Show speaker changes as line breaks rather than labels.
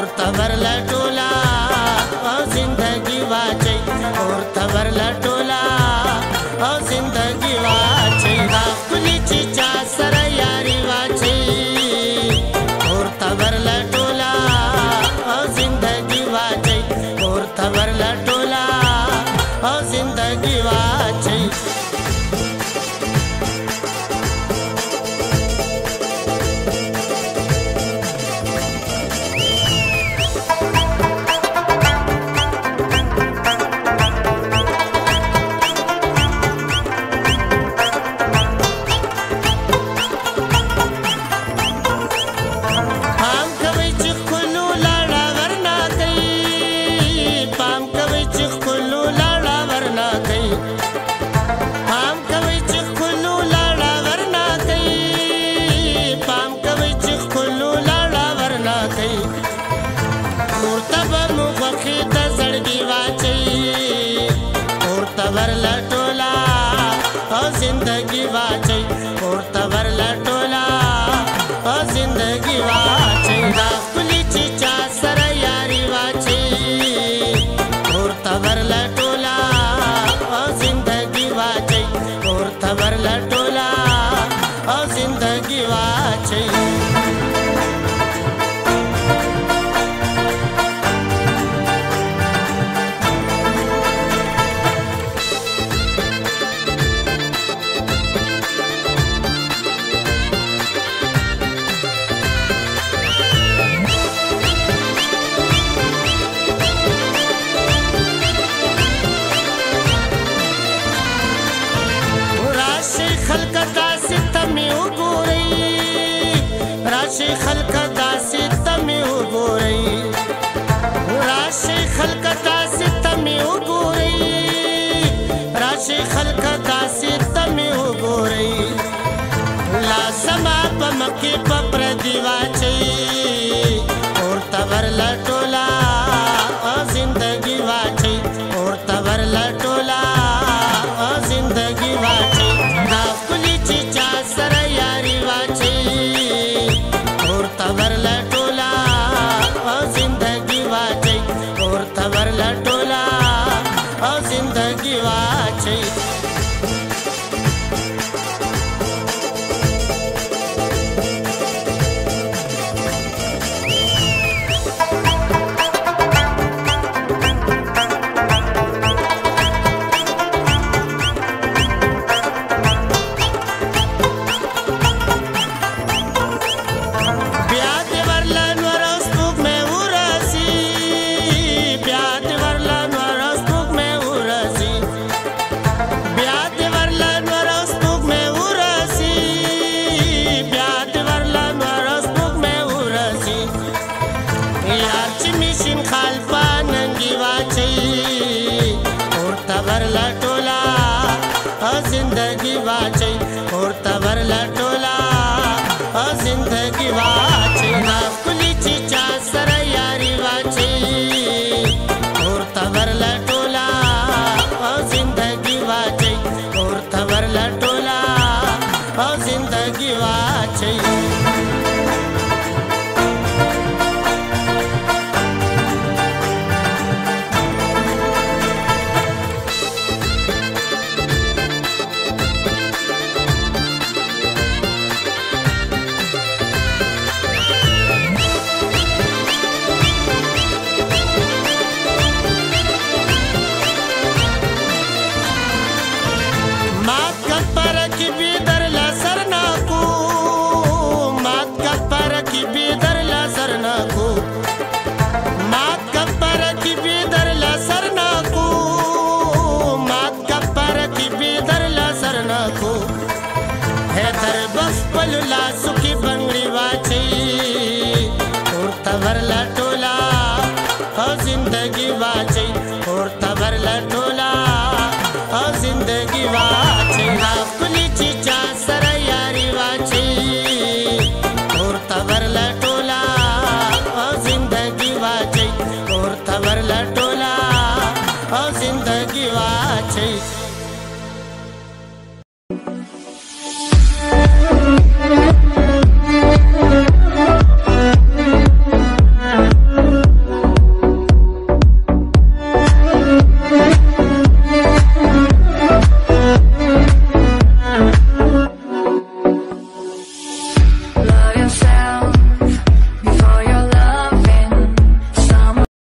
ورتا ور لا ڊولا آ زندگي واچي ورتا ور वर लटोला जिंदगी बाचे راشي خلک داسې تمې وګورئ راشي خلک داسې تمې وګورئ راشي خلک داسې تمې وګورئ لازم په مکه په پر دیواچي اور تور لټولا زندگی واچي اور تور لټولا زندگی واچي تر بس پلو لاسو کې بنگړي واچي تور تور لټ